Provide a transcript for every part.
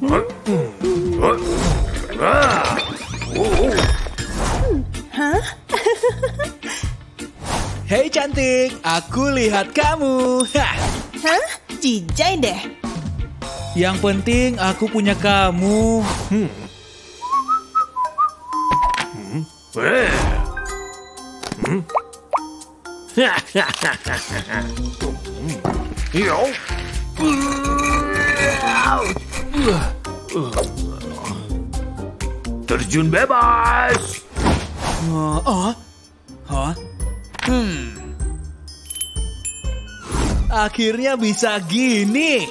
Hei cantik, aku lihat kamu. Hah. Hah? Jijai deh. Yang penting aku punya kamu. Eh. Hmm. Yo. Terjun bebas. Oh, oh. Hah? Hmm. Akhirnya bisa gini.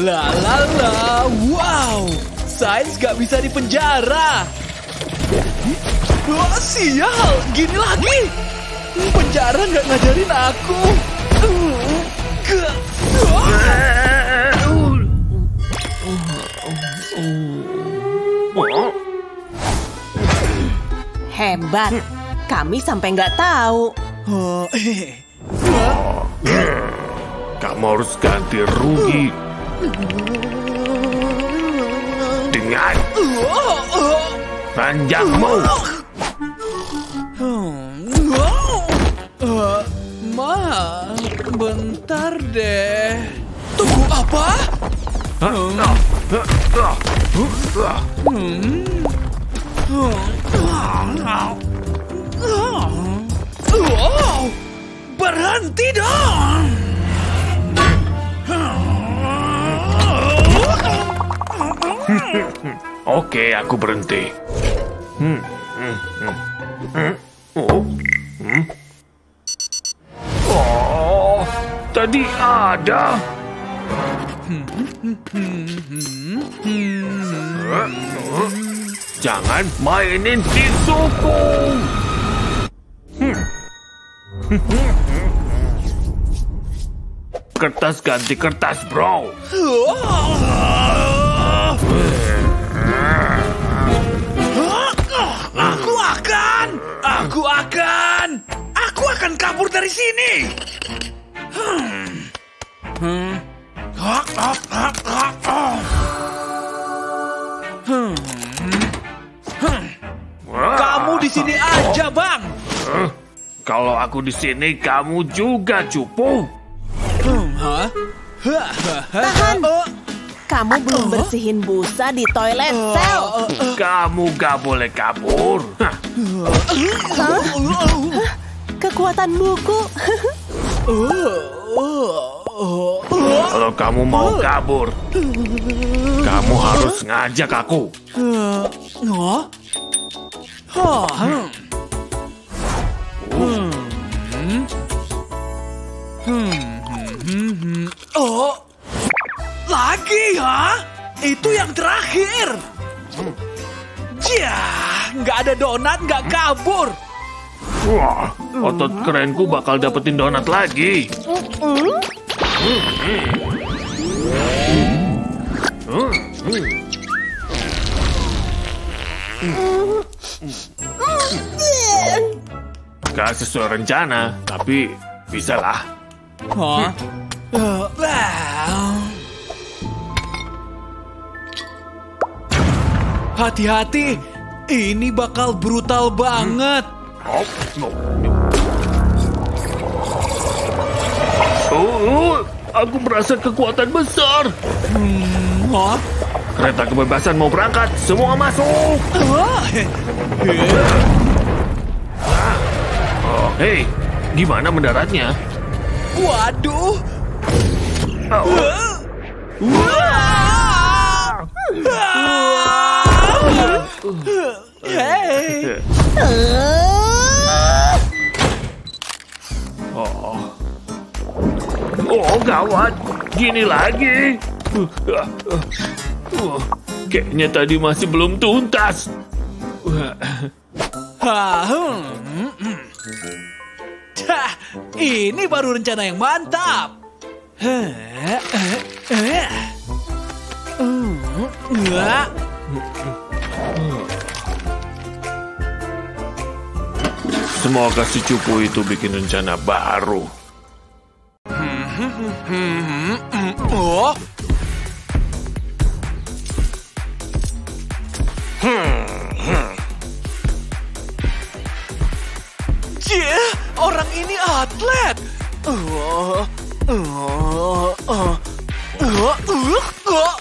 La la la, wow. Sains gak bisa dipenjara. Wah, sial, gini lagi. Penjara nggak ngajarin aku. Uh, ke-. Hebat. Kami sampai nggak tahu. Kamu harus ganti rugi dengan. Hmm. Eh, ma, bentar deh. Tunggu apa? Berhenti dong. Oke, aku berhenti. Hmm, hmm, hmm, hmm. Oh, hmm. oh, tadi ada. Jangan mainin tisuku. Hmm. Kertas ganti kertas, bro. Aku akan, aku akan, aku akan kabur dari sini. Hmm. Hmm. Aku di sini, kamu juga cupu. Hmm. Tahan. Oh, Kamu belum bersihin busa di toilet sel. Kamu gak boleh kabur. Hah, Kekuatan buku. Kalau kamu mau kabur, kamu harus ngajak aku. Oh? Oh. Hmm. Hmm, hmm, hmm, hmm. Oh, lagi ya? Itu yang terakhir. Ya, nggak ada donat, nggak kabur. Wah, otot kerenku bakal dapetin donat lagi. Gak sesuai rencana, tapi bisa lah. Wow. Hati-hati, ini bakal brutal banget. Oh, aku merasa kekuatan besar. Hah? Kereta kebebasan mau berangkat, semua masuk. Hei, gimana mendaratnya? Waduh. Oh. Hey. oh, oh gawat, gini lagi. Kayaknya tadi masih belum tuntas. Hah, hmm, hmm. Hah, ini baru rencana yang mantap. Hmm. Semoga si cupu itu bikin rencana baru. Oh. Cie, orang ini atlet. Uh, uh, uh, uh, uh, uh.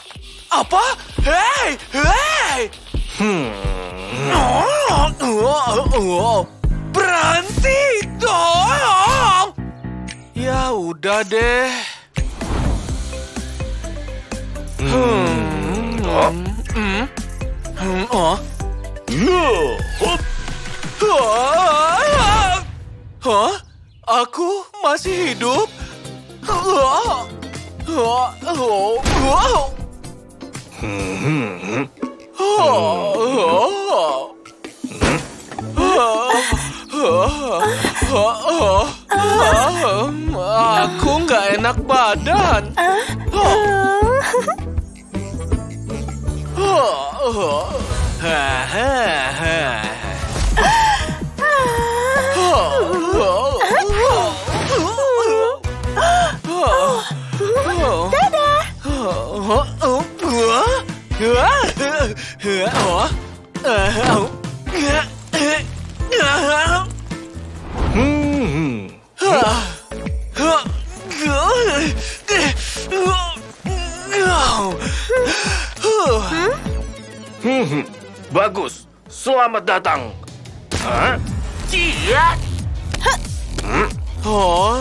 Apa? Hei, hei! Oh, oh, oh. Berhenti dong! Ya udah deh. Hmm. Hmm. Hmm. Oh. Hah? Hah? Aku masih hidup? Aku nggak enak badan. Hmm, bagus. Selamat datang. Hah? Cia. Oh.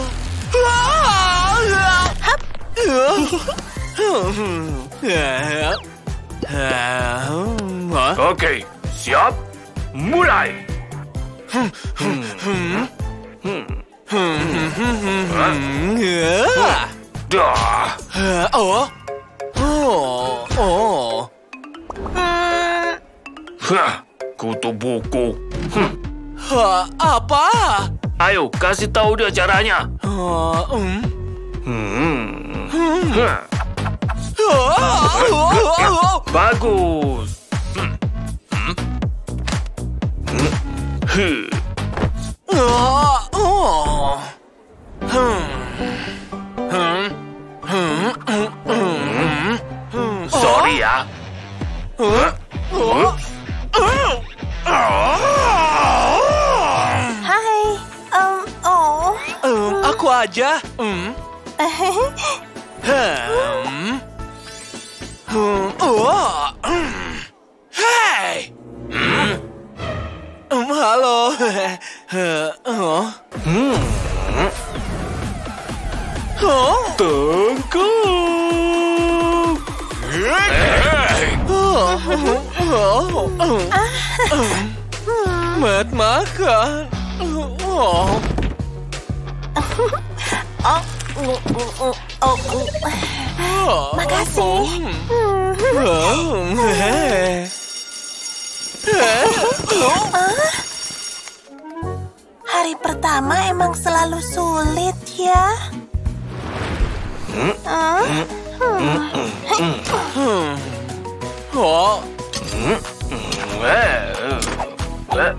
Oke, siap. Mulai. Hah? Dah. Oh. Oh. Oh. Hah, kutu buku. Hah, apa? Ayo, kasih tahu dia caranya. Um. Hmm. Bagus. Hmm. Hmm. Hmm. Hmm. Hmm. Hmm. Hmm. Hmm. Hmm. Sorry ya. Huh? Um, aja. Hmm. Hmm. Hmm. Oh. Hmm. Hey. Hmm. Hmm. halo. Oh. Hmm. Oh. Tengkuk. Hey. Oh. Oh. Oh. Mat makan. Oh. Oh. mm, mm, mm, oh. mm. Oh. Makasih. Oh. Heh. Hari pertama emang selalu sulit ya. Ah, Hmm. Oh. Eh, eh, eh.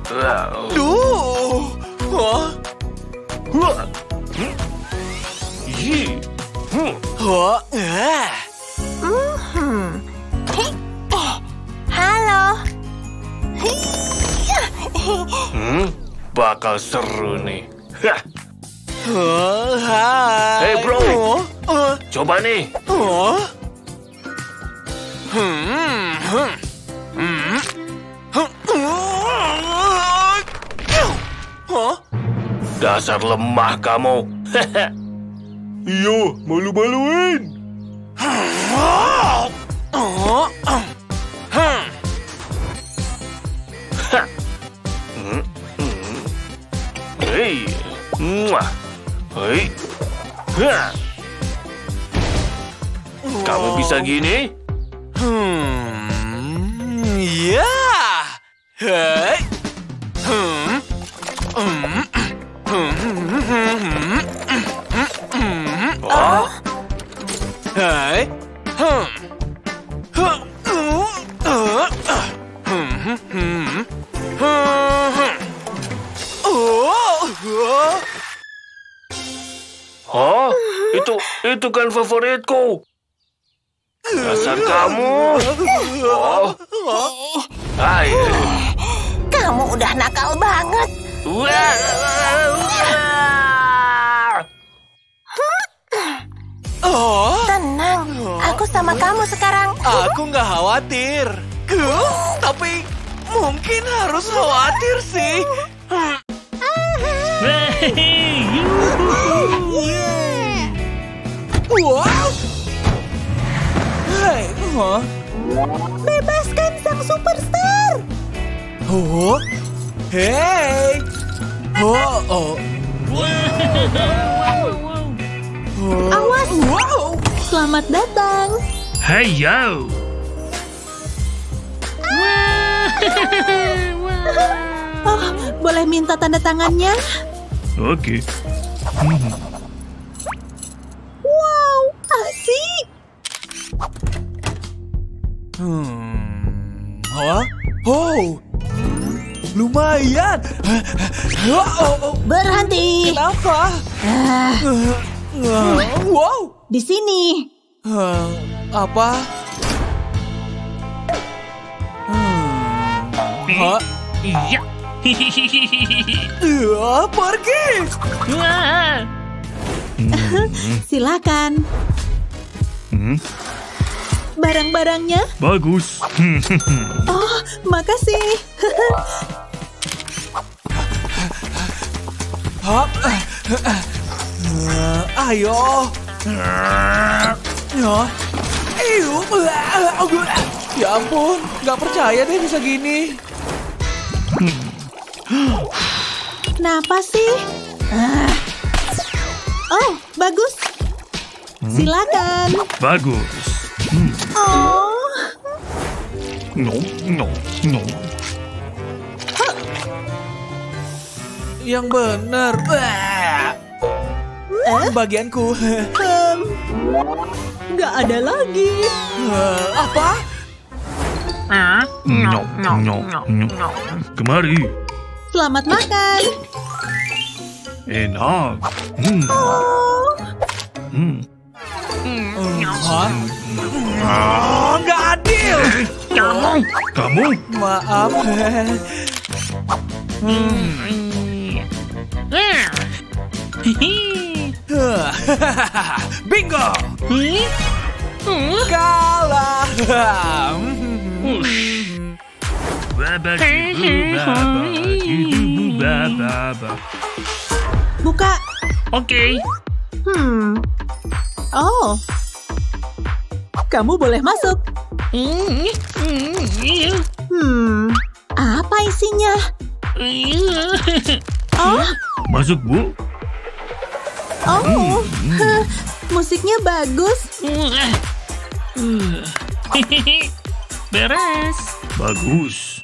Duh. Oh. Hmm. Oh. Eh. hmm. Hei, eh, Halo. Hmm. Bakal seru nih. Hah. Oh, hai. Hey, bro. Oh. Oh. Coba nih. Oh. Hmm. Hmm. Hmm. Oh. Dasar lemah kamu. Iya, malu-maluin. Hah. Hei. Muah. Hei. Hah. Kamu bisa gini? Hmm. Ya. Hei. Hmm. Hmm. Hmm. Hmm. Hmm. Oh. Itu itu kan favoritku. Dasar kamu. Oh, ah, udah nakal banget. Wah. Oh, Tenang, aku sama kamu sekarang. aku nggak khawatir. Huh? Tapi mungkin harus khawatir sih. Wow. Hai, huh? Bebaskan sang superstar. Oh, hey. Oh, oh. Awas, Wow. selamat datang. Hey yo. Oh, boleh minta tanda tangannya? Oke. Wow, asik. Hmm. Hah? Oh. Lumayan. Berhenti. Kenapa? Ah, Uh, Wow. di sini. Uh, apa? Hmm. Hah? Iya. Uh, pergi. Silakan. Hmm, Barang-barangnya? bagus. Oh, makasih. Hap. Ayo. Ya. Iu. Ya ampun, nggak percaya deh bisa gini. Kenapa sih? Ah. Oh, bagus. Silakan. Bagus. Oh, No, no, no. Yang bener. Eh, Bagianku. em, nggak ada lagi. Uh, apa? No, no, no. Kemari. Selamat makan. Enak. Hmm, Oh, hmm. Hah? Oh, nggak adil. Kamu? Kamu? Maaf. Bingo. Kalah. Jibu baba. buka. Oke. Hmm. Oh. Kamu boleh masuk. Hmm. Apa isinya? Oh, Masuk bu. Oh. Musiknya bagus. Beres. Bagus.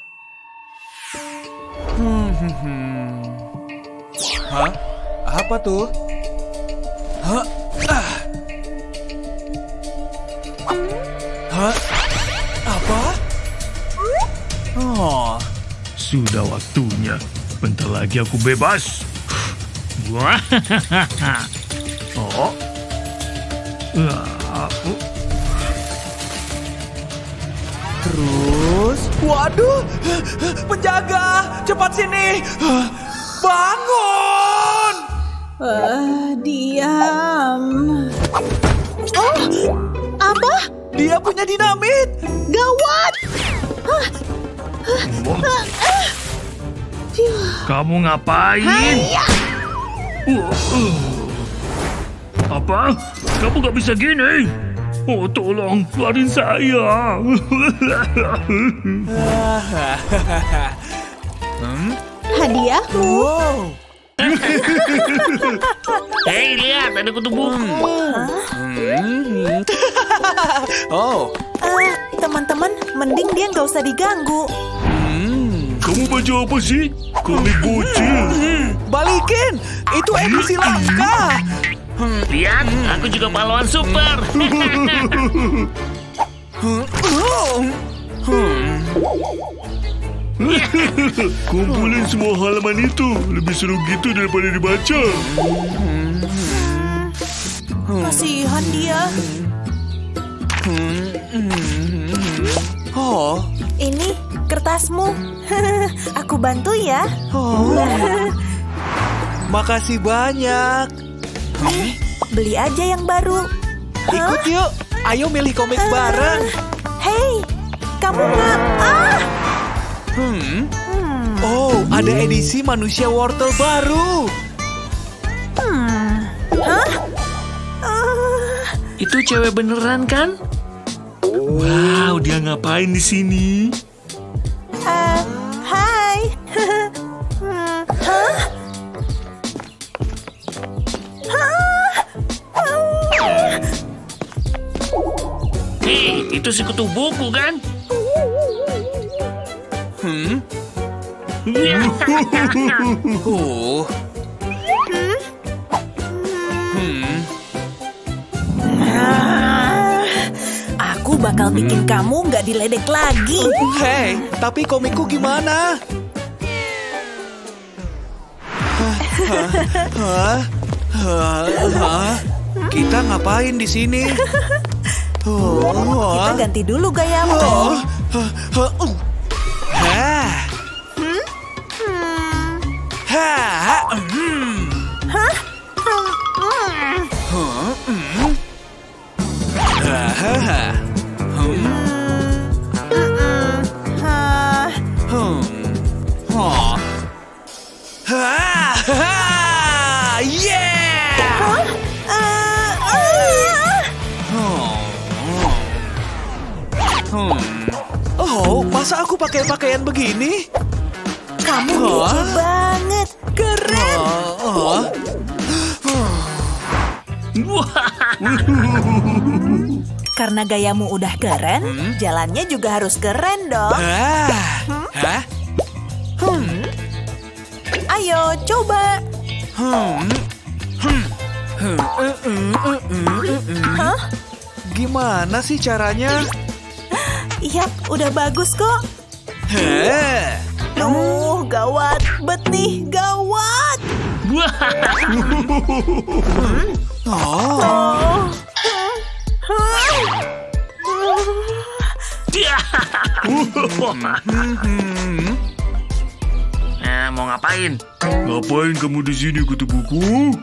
Hah? Apa tuh? Hah? Ah. Hah? Apa? Oh, Sudah waktunya. Bentar lagi aku bebas. Wah. Oh. Oh. terus? Waduh! Penjaga! Cepat sini! Bangun! Ah, diam. Oh, apa? Dia punya dinamit! Gawat! Kamu ngapain? Uh, uh. Apa? Kamu gak bisa gini? Oh, tolong, keluarin saya. Hadiahmu. Wow! Hei, lihat, ada kutu buku. Oh, Eh, teman-teman, mending dia nggak usah diganggu. Kamu baca apa sih? Komik bocil. Itu edisi langka! Lihat, aku juga pahlawan super. Kumpulin semua halaman itu. Lebih seru gitu daripada dibaca. Kasihan dia. Oh, Ini kertas tasmu. Aku bantu ya. Oh, makasih banyak. Beli aja yang baru. Ikut yuk. Ayo milih komik bareng. Hei, kamu nggak? Ah! Hmm. Oh, ada edisi manusia wortel baru. Hmm. Hah? Ah. Itu cewek beneran kan? Wow, dia ngapain di sini? Itu si kutu buku kan? Hmm. Oh. Hmm. Ah. Aku bakal bikin kamu nggak diledek lagi. Hei, tapi komikku gimana? Hah? Hah? Hah? Hah? Kita ngapain di sini? Oh, Kita ganti dulu gayamu. oh, hmm. Masa aku pakai pakaian begini? Kamu lucu banget. Keren. Oh, oh. Karena gayamu udah keren, jalannya juga harus keren dong. Ah. Hah? Hmm. Ayo, coba. Hmm. Hmm. Hmm. Uh, uh, uh. Hah? Gimana sih caranya? Yap, udah bagus kok. Heh. Oh, gawat. Bet nih, gawat. Oh. Oh. Hmm. Eh, mau ngapain? Ngapain kamu di sini kutu buku?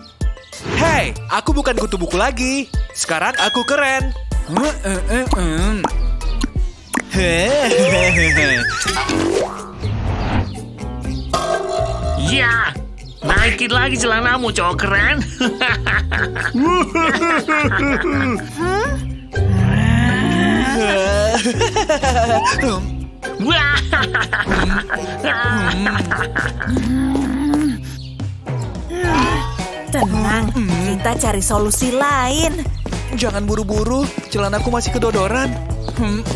Hey, aku bukan kutu buku lagi. Sekarang aku keren. Uh, uh, uh, uh. Ya, naikin lagi celanamu cowok keren. Tenang, kita cari solusi lain. Jangan buru-buru, celanaku masih kedodoran. Hmm.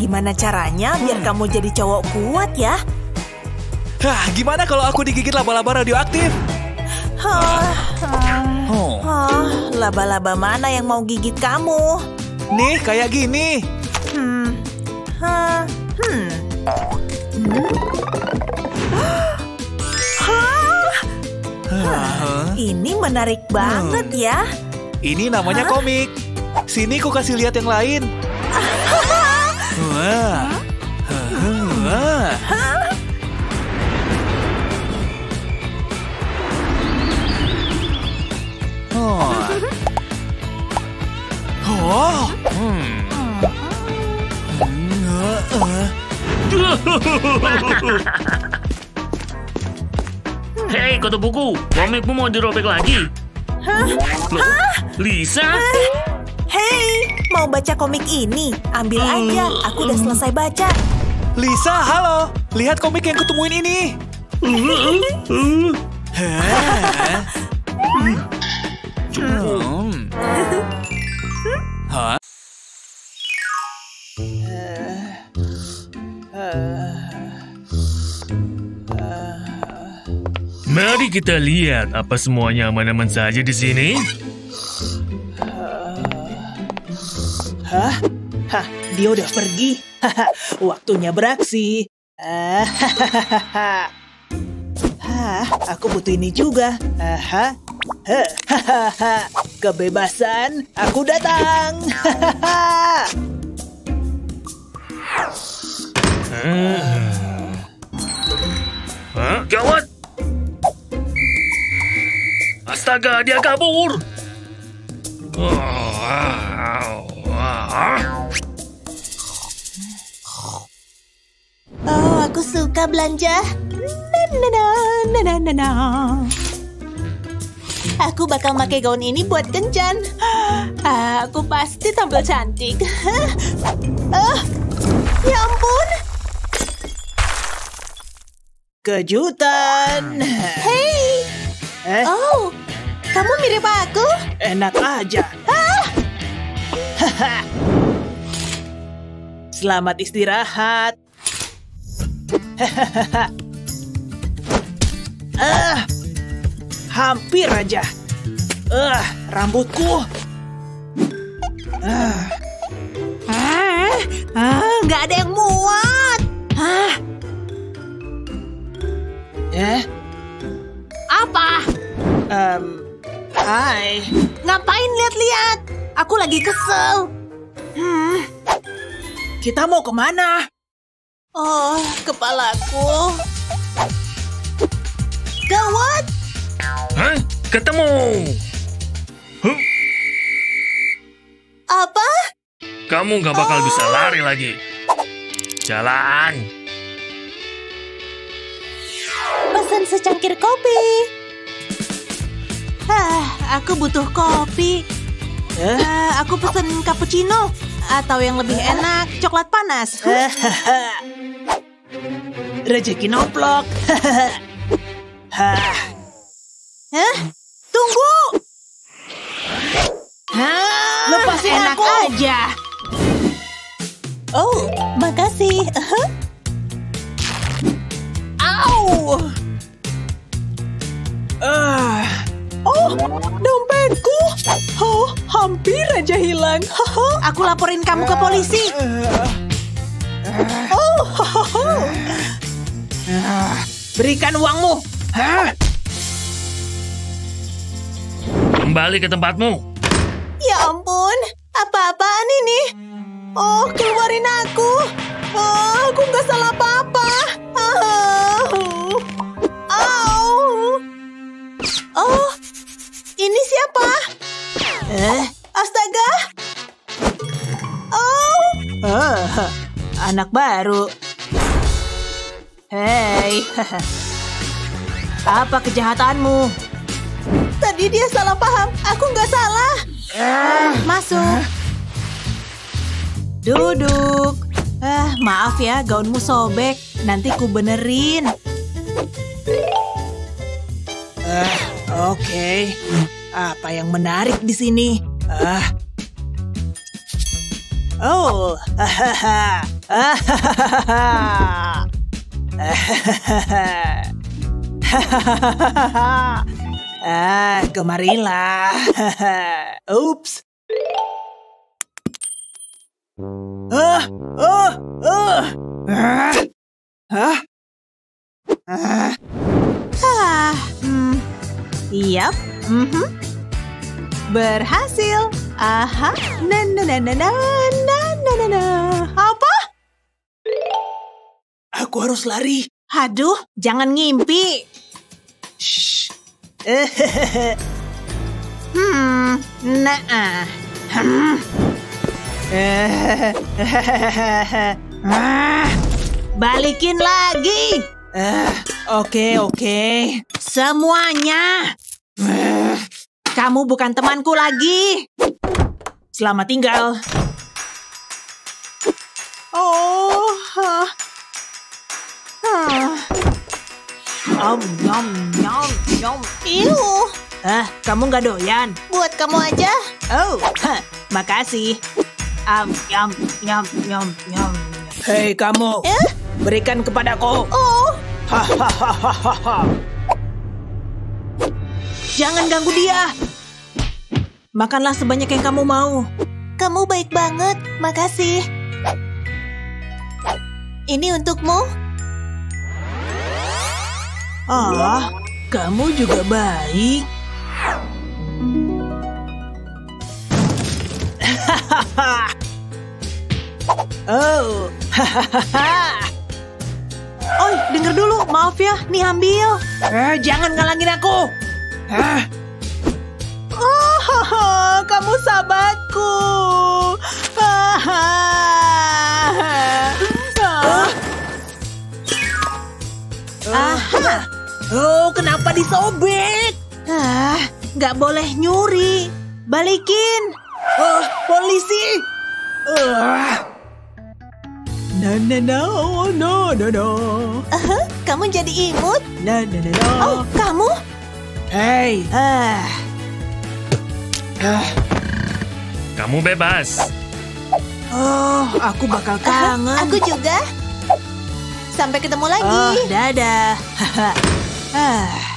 Hmm, gimana caranya biar kamu jadi cowok kuat ya? Hah, gimana kalau aku digigit laba-laba radioaktif? Hah, hah, Oh. hah, laba-laba mana yang mau gigit kamu? Nih, kayak gini. Hmm, hah, hmm. Hmm? Hah, Hah, ini menarik banget ya. Ini namanya komik. Sini ku kasih lihat yang lain. Wah. Wah. Oh. Oh. Hmm. Hei, kutu buku, komikmu mau dirobek lagi? Loh, Lisa? Hei, mau baca komik ini? Ambil aja, aku udah selesai baca. Lisa, halo. Lihat komik yang kutemuin ini. Hah? Hmm. Hah? Mari kita lihat apa semuanya aman-aman saja di sini. Hah? Hah, dia udah pergi. Haha, Waktunya beraksi. Ah, Hahaha. Hah, aku butuh ini juga. Aha. Hahaha. Kebebasan, aku datang. Hahaha. Hah? Gawat! Astaga, dia kabur! Oh, aku suka belanja. Na, na, na. Aku bakal pakai gaun ini buat kencan. Aku pasti tampil cantik. Ah, ya ampun. Kejutan. Hey, Eh, oh, kamu mirip aku. enak aja. Selamat istirahat. ah, hampir aja. Ah, rambutku. Ah, Ah, ah, nggak ada yang muat. Ah, eh, apa? em, hai. Ngapain lihat-lihat? Aku lagi kesel. Hmm, Kita mau ke mana? oh, kepalaku. Gawat. Hah? Ketemu! Huh? Apa? Kamu nggak bakal bisa lari lagi. Jalan! Pesan secangkir kopi. Ah, aku butuh kopi. Ah, aku pesen cappuccino atau yang lebih enak coklat panas. Rezeki nomplok. Hah. Hah? Tunggu. Lepasin enak aku. aja. Oh, makasih. Au. Ah. Oh, dompetku. Oh, hampir aja hilang. Aku laporin kamu ke polisi. Oh, berikan uangmu. Hah? Kembali ke tempatmu. Ya ampun, apa-apaan ini? Oh, keluarin aku. Oh, aku nggak salah apa-apa. Oh. Oh, ini siapa? Eh, Astaga. Oh, ah, anak baru. Hei, apa kejahatanmu? tadi dia salah paham. Aku nggak salah. Masuk. Duduk. Ah, maaf ya, gaunmu sobek. Nanti ku benerin. Ah, Oke, apa yang menarik di sini? Ah. Oh, hahaha. Hahaha. Hahaha. Ah, kemarilah. Ups. Ah, ah, ah. Ah. Ah. Ah, hmm. Mm -hmm. Berhasil. Aha. Na na na na na na na na. Apa? Aku harus lari. Aduh, jangan ngimpi. Shh. hmm, nah. -ah. Hmm. ah, balikin lagi. Eh, oke, uh, oke. Okay, okay. Semuanya. Kamu bukan temanku lagi. Selamat tinggal. Oh. Ah. Om, nom, nom, nom. Iu, Ah, kamu nggak doyan? buat kamu aja. Oh, hah, makasih. Am, yum, yum, yum, yum. Hei kamu, Eh? berikan kepadaku. Oh, Hahaha. Jangan ganggu dia. Makanlah sebanyak yang kamu mau. Kamu baik banget, makasih. Ini untukmu. Ah, kamu juga baik. oh, hahaha. minggir dulu. Maaf ya, nih ambil. Eh, jangan ngalangin aku. Eh, Oh, kamu sahabatku. Aha. oh, kenapa disobek? Ah, nggak boleh nyuri. Balikin. Oh, polisi. Uh. No, no, no, no, no, no. Aha, kamu jadi imut? No, no, no, no. Oh, kamu? Hey. Ah, Ah. Kamu bebas. Oh, aku bakal kangen. aku juga. Sampai ketemu lagi. Oh, dadah. ah. Ah. Ah. Ah.